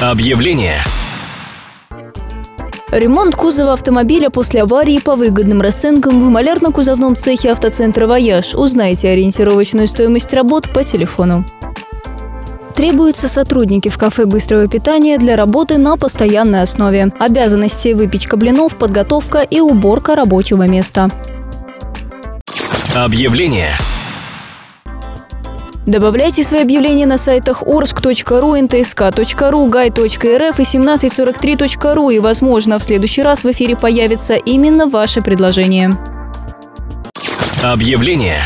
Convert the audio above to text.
Объявление. Ремонт кузова автомобиля после аварии по выгодным расценкам в малярно-кузовном цехе автоцентра «Вояж». Узнайте ориентировочную стоимость работ по телефону. Требуются сотрудники в кафе быстрого питания для работы на постоянной основе. Обязанности – выпечка блинов, подготовка и уборка рабочего места. Объявление. Добавляйте свои объявления на сайтах orsk.ru, ntsk.ru, gay.rf и 1743.ru, и, возможно, в следующий раз в эфире появится именно ваше предложение. Объявление.